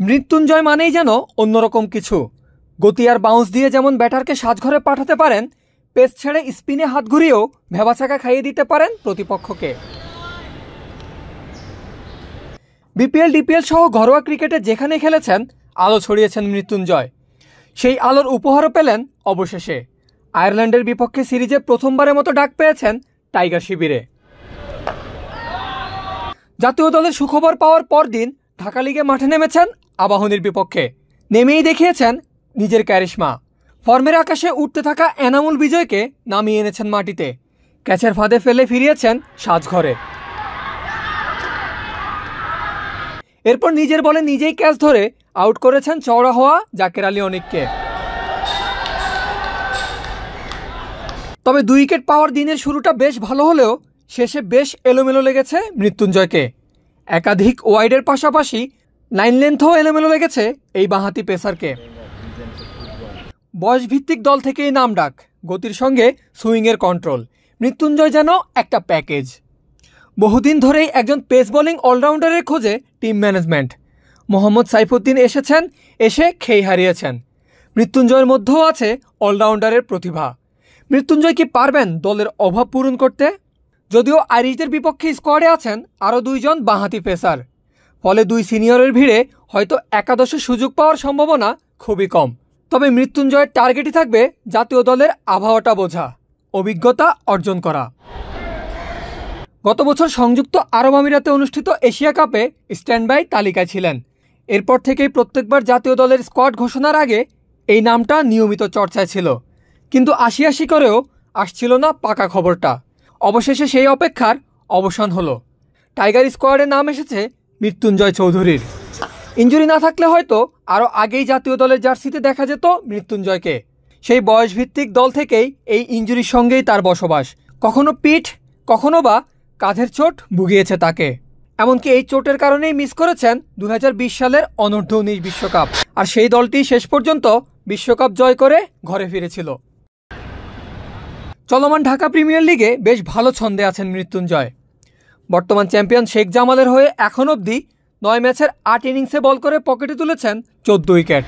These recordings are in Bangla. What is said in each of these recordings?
মৃত্যুঞ্জয় মানেই যেন অন্যরকম কিছু। গতি আর বাউন্স দিয়ে যেমন ব্যাটারকে সাজঘরে পাঠাতে পারেন পেস ছেড়ে স্পিনে হাত ঘুরিয়েও ভেবাচাকা খাইয়ে দিতে পারেন প্রতিপক্ষকে। বিপিএল ডিপিএল সহ ঘরোয়া ক্রিকেটে যেখানে খেলেছেন, আলো ছড়িয়েছেন মৃত্যুঞ্জয়। সেই আলোর উপহারও পেলেন অবশেষে। আয়ারল্যান্ডের বিপক্ষে সিরিজে প্রথমবারের মতো ডাক পেয়েছেন টাইগার শিবিরে। জাতীয় দলের সুখবর পাওয়ার পরদিন ঢাকা লিগে মাঠে নেমেছেন আবাহনীর বিপক্ষে। নেমেই দেখিয়েছেন নিজের ক্যারিশমা। ফর্মের আকাশে উঠতে থাকা এনামুল বিজয়কে নামিয়ে এনেছেন মাটিতে। ক্যাচের ফাঁদে ফেলে ফিরিয়েছেন সাজঘরে। এরপর নিজের বলে নিজেই ক্যাচ ধরে আউট করেছেন চওড়া হওয়া জাকের আলী অনিককে। তবে দুই উইকেট পাওয়ার দিনের শুরুটা বেশ ভালো হলেও শেষে বেশ এলোমেলো লেগেছে মৃত্যুঞ্জয়কে। একাধিক ওয়াইডের পাশাপাশি লাইন লেন্থও এলোমেলো লেগেছে, এই বাঁহাতি পেসারকে। বয়সভিত্তিক দল থেকেই নাম ডাক, গতির সঙ্গে সুইংয়ের কন্ট্রোল মৃত্যুঞ্জয় যেন একটা প্যাকেজ বহুদিন ধরেই একজন পেস বোলিং অলরাউন্ডারের খোঁজে টিম ম্যানেজমেন্ট মোহাম্মদ সাইফুদ্দিন এসেছেন, এসে খেই হারিয়েছেন। মৃত্যুঞ্জয়ের মধ্যেও আছে অলরাউন্ডারের প্রতিভা। মৃত্যুঞ্জয় কি পারবেন দলের অভাব পূরণ করতে? যদিও আইরিশদের বিপক্ষে স্কোয়াডে আছেন আরও দুইজন বাঁহাতি পেসার। ফলে দুই সিনিয়রের ভিড়ে হয়তো একাদশে সুযোগ পাওয়ার সম্ভাবনা খুবই কম। তবে মৃত্যুঞ্জয়ের টার্গেটই থাকবে জাতীয় দলের আবহাওয়াটা বোঝা, অভিজ্ঞতা অর্জন করা। গত বছর সংযুক্ত আরব আমিরাতে অনুষ্ঠিত এশিয়া কাপে স্ট্যান্ডবাই তালিকায় ছিলেন। এরপর থেকেই প্রত্যেকবার জাতীয় দলের স্কোয়াড ঘোষণার আগে এই নামটা নিয়মিত চর্চায় ছিল। কিন্তু আশি করেও আসছিল না পাকা খবরটা। অবশেষে সেই অপেক্ষার অবসান হলো। টাইগার স্কোয়াডে নাম এসেছে মৃত্যুঞ্জয় চৌধুরীর। ইঞ্জুরি না থাকলে হয়তো আরও আগেই জাতীয় দলের জার্সিতে দেখা যেত মৃত্যুঞ্জয়কে। সেই বয়সভিত্তিক দল থেকেই এই ইঞ্জুরির সঙ্গেই তার বসবাস। কখনো পিঠ, কখনো বা কাঁধের চোট ভুগিয়েছে তাকে। এমনকি এই চোটের কারণেই মিস করেছেন দু হাজার বিশ সালের অনূর্ধ্ব উনিশ বিশ্বকাপ। আর সেই দলটি শেষ পর্যন্ত বিশ্বকাপ জয় করে ঘরে ফিরেছিল। চলমান ঢাকা প্রিমিয়ার লিগে বেশ ভালো ছন্দে আছেন মৃত্যুঞ্জয়। বর্তমান চ্যাম্পিয়ন শেখ জামালের হয়ে এখন অবধি নয় ম্যাচের আট ইনিংসে বল করে পকেটে তুলেছেন চোদ্দ উইকেট।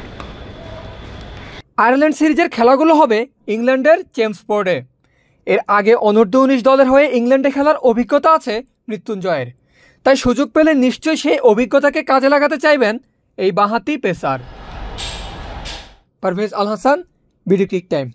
আয়ারল্যান্ড সিরিজের খেলাগুলো হবে ইংল্যান্ডের চেমসফোর্ডে। এর আগে অনূর্ধ্ব উনিশ দলের হয়ে ইংল্যান্ডে খেলার অভিজ্ঞতা আছে মৃত্যুঞ্জয়ের। তাই সুযোগ পেলে নিশ্চয়ই সেই অভিজ্ঞতাকে কাজে লাগাতে চাইবেন এই বাঁহাতি pacer. Parvez Al Hasan, BD cric time.